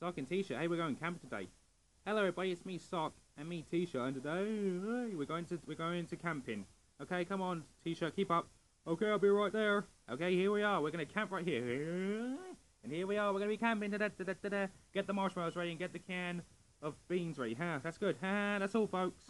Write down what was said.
Sock and T-shirt. Hey, we're going camping today. Hello, everybody. It's me, Sock, and me, T-shirt. And today we're going to we're going to camping. Okay, come on, T-shirt. Keep up. Okay, I'll be right there. Okay, here we are. We're gonna camp right here. And here we are. We're gonna be camping. Da, da, da, da, da. Get the marshmallows ready and get the can of beans ready. Huh? That's good. Huh? That's all, folks.